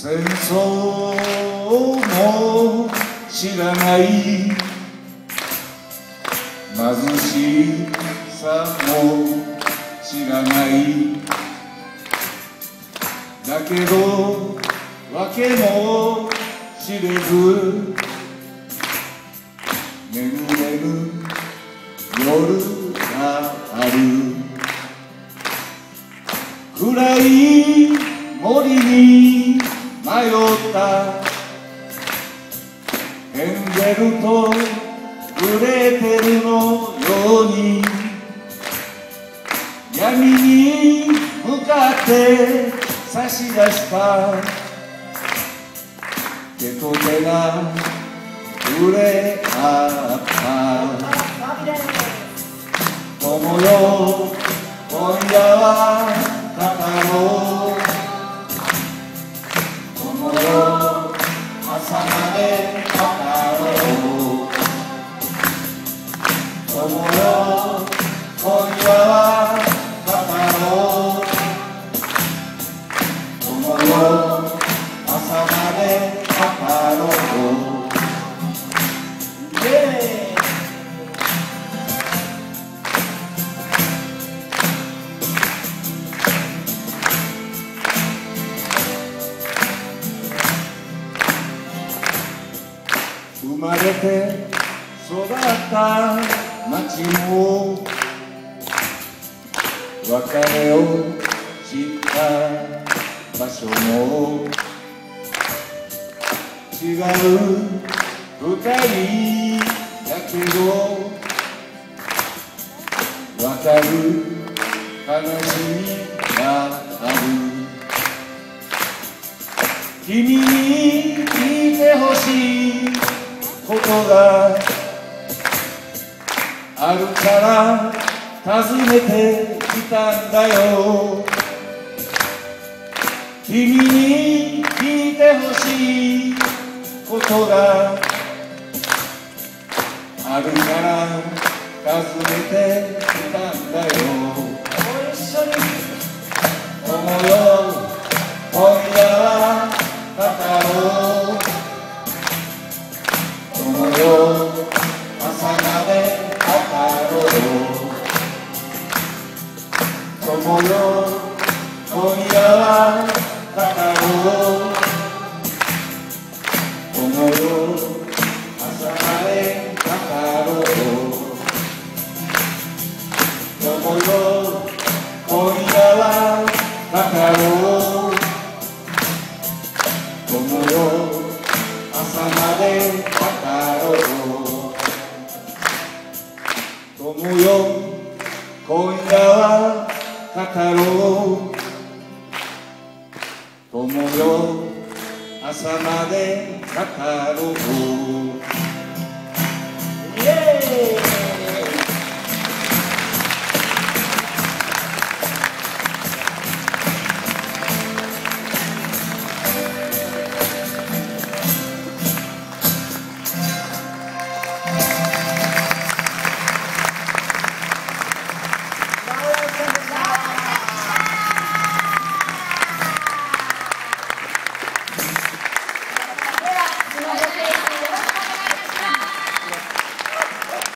そうも知らない。貧しさも知らない。だけど訳も知れず眠れぬ夜。ように闇に向かって差し出した。手と手が触れ合った。友よ今夜は語ろう。友よ朝まで生まれて育った町も別れを知った場所も違う二人だけどわかる悲しみがある君に聞いてほしいことがあるから訪ねてきたんだよ。君に聞いてほしいことが。あるから訪ねてきたんだよ。ご一緒に。友よ。今夜は友よ今夜は語ろう友よ朝ま語ろう友よ朝まで語ろう